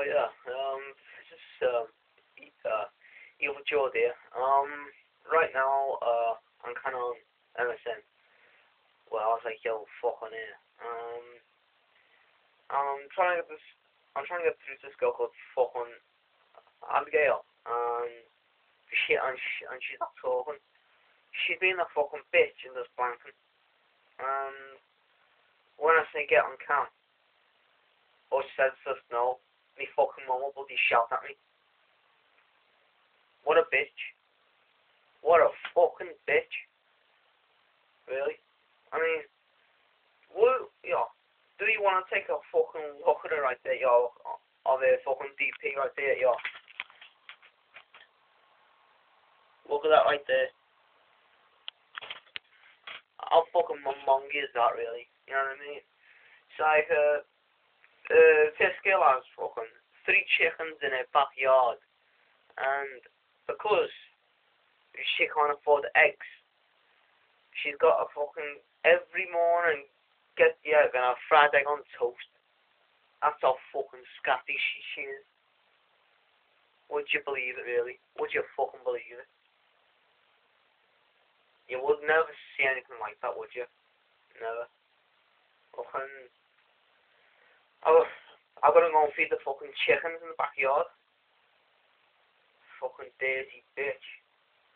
Oh yeah, um, this is um, uh, Evil Jord there. Um, right now, uh, I'm kind of on MSN. Well, I was like, yo, fuck on it. Um, I'm trying to get this. I'm trying to get through this girl called fucking Abigail, and she and she and she's not talking. She's being a fucking bitch and just blanking. And when I say get on cam, or she says just no, fucking bloody shout at me. What a bitch. What a fucking bitch. Really? I mean, what, yo, do you want to take a fucking look at right there, yo, of a fucking DP right there, yo? Look at that right there. How fucking monkey is that, really? You know what I mean? It's like, uh, uh, this has fucking three chickens in her backyard, and because she can't afford eggs, she's got a fucking every morning get the egg and a fried egg on toast. That's how fucking scatty she, she is. Would you believe it, really? Would you fucking believe it? You would never see anything like that, would you? Never. Fucking I'm gonna go and feed the fucking chickens in the backyard. Fucking dirty bitch.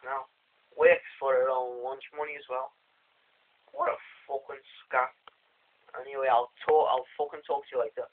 Now, works for her own lunch money as well. What a fucking scat. Anyway, I'll talk. I'll fucking talk to you later.